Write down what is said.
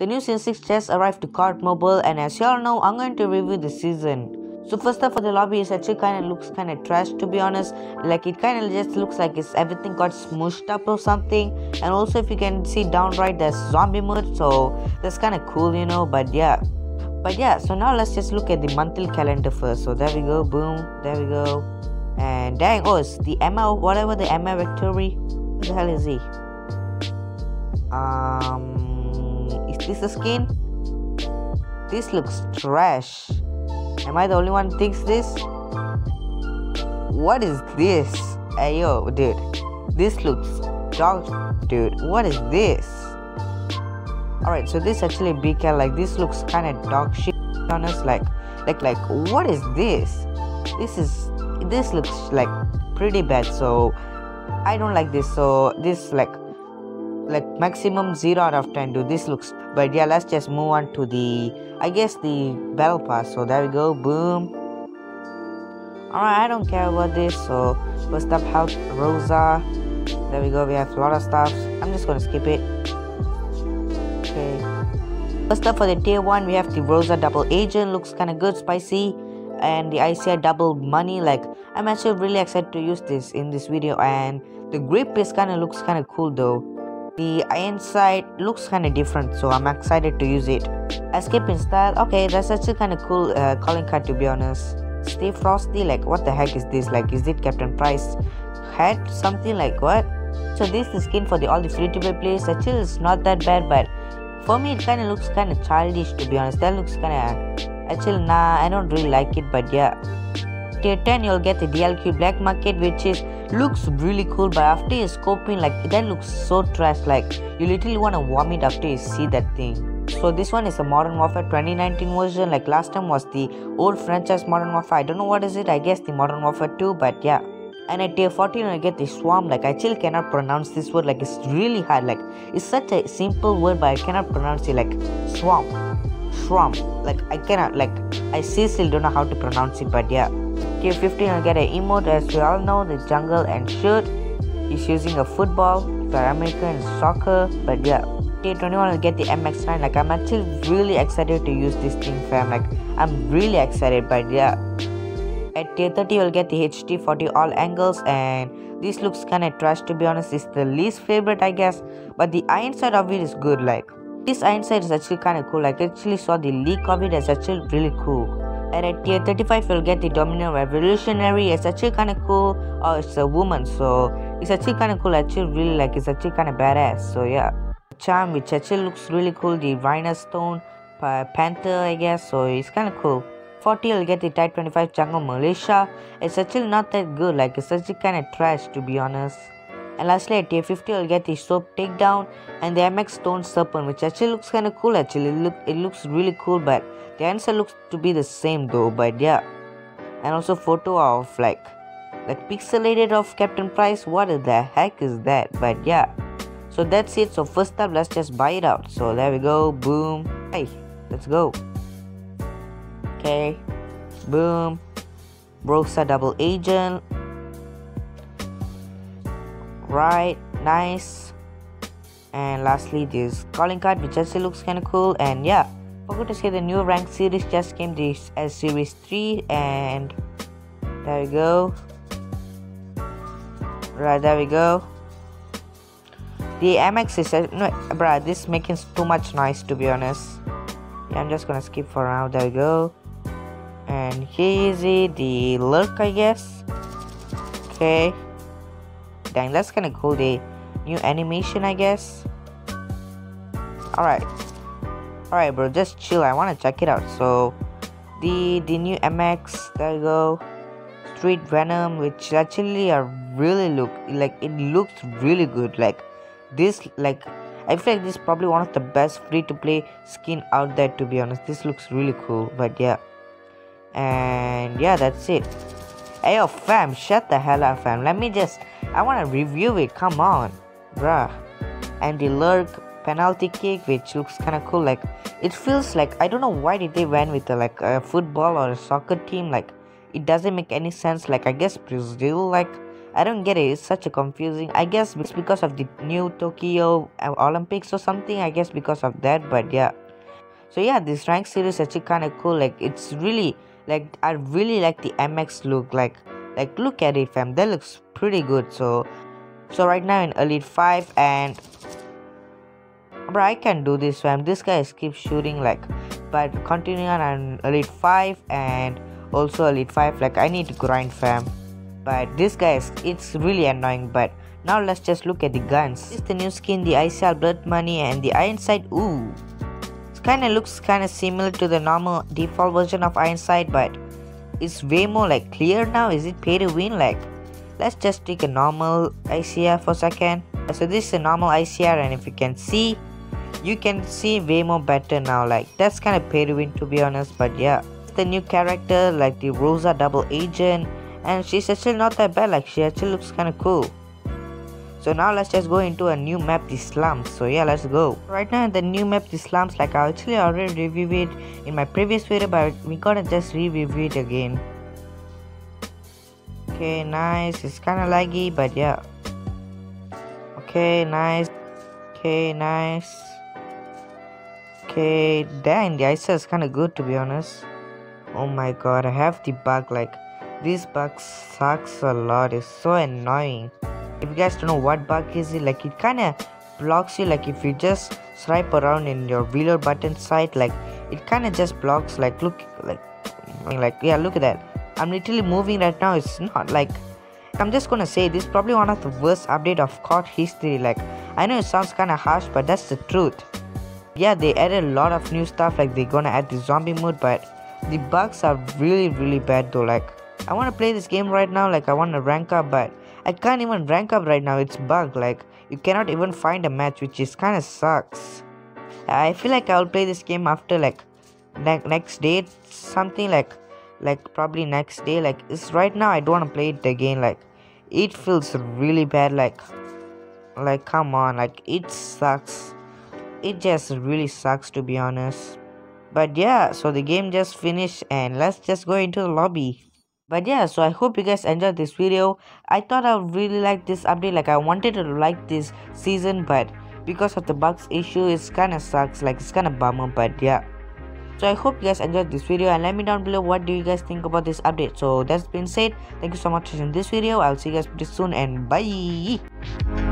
The new Season 6 just arrived to COD Mobile and as you all know, I'm going to review the season. So first up for the lobby is actually kind of looks kind of trash to be honest. Like it kind of just looks like it's everything got smushed up or something. And also if you can see down right there's zombie mode so that's kind of cool you know but yeah. But yeah so now let's just look at the monthly calendar first. So there we go boom there we go. And dang oh it's the Emma whatever the Emma Victory. What the hell is he? Um a skin? This looks trash. Am I the only one thinks this? What is this? Hey yo, dude. This looks dog dude. What is this? Alright, so this actually BK like this looks kinda dog shit honest like like like what is this? This is this looks like pretty bad so I don't like this so this like like maximum 0 out of 10 dude. This looks but yeah let's just move on to the i guess the battle pass. So there we go boom. Alright i don't care about this so first up help rosa. There we go we have a lot of stuff. I'm just gonna skip it. Okay. First up for the tier 1 we have the rosa double agent. Looks kind of good spicy. And the ICR blood money like I'm actually really excited to use this in this video. And the grip is kind of looks kind of cool though the iron looks kind of different so i'm excited to use it. Escape in style okay that's actually kind of cool uh, calling card to be honest. Stay frosty like what the heck is this? Like is it captain price hat? Something like what? So this is the skin for the all the free to play players actually it's not that bad but for me it kind of looks kind of childish to be honest. That looks kind of actually nah i don't really like it but yeah. Tier 10 you'll get the dlq black market which is looks really cool but after you scoping like that looks so trash like you literally want to vomit after you see that thing. So this one is a modern warfare 2019 version like last time was the old franchise modern warfare. I don't know what is it i guess the modern warfare 2 but yeah. And at tier 14 I get the swarm like I still cannot pronounce this word like it's really hard like it's such a simple word but I cannot pronounce it like swarm swarm like I cannot like I seriously don't know how to pronounce it but yeah Tier 15 will get an emote as we all know the jungle and shoot. He's using a football for American soccer but yeah. Tier 21 will get the MX9 like I'm actually really excited to use this thing fam like I'm really excited but yeah. At tier 30 you'll get the HD 40 all angles and this looks kinda trash to be honest it's the least favorite I guess but the iron side of it is good like this iron side is actually kinda cool like I actually saw the leak of it it's actually really cool and at tier 35 you'll get the Domino Revolutionary. It's actually kind of cool. Oh, it's a woman, so it's actually kind of cool. Actually really like. It's actually kind of badass. So yeah, Charm, which actually looks really cool. The Rhino Stone, Panther, I guess. So it's kind of cool. 40 you'll get the Type 25 Jungle Militia. It's actually not that good. Like it's actually kind of trash to be honest. And lastly at tier 50 you'll get the Soap Takedown and the MX Stone Serpent which actually looks kind of cool actually. It, look, it looks really cool but the answer looks to be the same though but yeah. And also photo of like like pixelated of Captain Price. What the heck is that? But yeah. So that's it. So first up let's just buy it out. So there we go. Boom. Hey, let's go. Okay. Boom. Rosa double agent right nice. And lastly this calling card which actually looks kind of cool. And yeah forgot to say the new rank series just came this as series 3 and there we go. Right there we go. The mx is uh, no bruh this making too much noise to be honest. Yeah i'm just gonna skip for now. There we go. And here is the lurk i guess. Okay Dang, that's kind of cool. The new animation, I guess. Alright. Alright, bro. Just chill. I want to check it out. So, the the new MX. There you go. Street Venom, which actually are really look like it looks really good. Like this, like I feel like this is probably one of the best free to play skin out there. To be honest, this looks really cool. But yeah, and yeah, that's it. Hey yo fam, shut the hell up fam. Let me just I wanna review it, come on. Bruh. And the lurk penalty kick which looks kinda cool. Like it feels like I don't know why did they went with a, like a football or a soccer team. Like it doesn't make any sense. Like I guess Brazil like I don't get it. It's such a confusing. I guess it's because of the new Tokyo uh, Olympics or something. I guess because of that. But yeah. So yeah, this rank series actually kind of cool. Like it's really like I really like the MX look. Like like look at it, fam. That looks pretty good. So so right now in Elite Five and bro, I can do this, fam. This guy keeps shooting like, but continuing on Elite Five and also Elite Five. Like I need to grind, fam but this guy is it's really annoying but now let's just look at the guns this is the new skin the ICR blood money and the iron sight ooh it kind of looks kind of similar to the normal default version of iron sight but it's way more like clear now. Is it pay to win? Like let's just take a normal ICR for a second. So this is a normal ICR and if you can see you can see way more better now. Like that's kind of pay to win to be honest. But yeah the new character like the Rosa double agent and she's actually not that bad. Like she actually looks kind of cool so now let's just go into a new map the slums. So yeah let's go. Right now the new map the slums like i actually already reviewed it in my previous video but we gonna just review it again. Okay nice. It's kind of laggy but yeah. Okay nice. Okay nice. Okay dang the ice is kind of good to be honest. Oh my god i have the bug like this bug sucks a lot. It's so annoying. If you guys don't know what bug is it, like it kind of blocks you. Like if you just swipe around in your reload button side, like it kind of just blocks. Like look, like like yeah, look at that. I'm literally moving right now. It's not like I'm just gonna say this is probably one of the worst update of COD history. Like I know it sounds kind of harsh, but that's the truth. Yeah, they added a lot of new stuff. Like they're gonna add the zombie mode, but the bugs are really really bad though. Like I want to play this game right now like I want to rank up but I can't even rank up right now. It's bug like you cannot even find a match which is kind of sucks. I feel like I'll play this game after like ne next day something like like probably next day. Like it's right now I don't want to play it again. Like it feels really bad. Like like come on. Like it sucks. It just really sucks to be honest. But yeah so the game just finished and let's just go into the lobby but yeah so i hope you guys enjoyed this video. I thought i would really like this update like i wanted to like this season but because of the bugs issue it's kind of sucks like it's kind of bummer but yeah. So i hope you guys enjoyed this video and let me down below what do you guys think about this update? So that's been said. Thank you so much for watching this video. I'll see you guys pretty soon and bye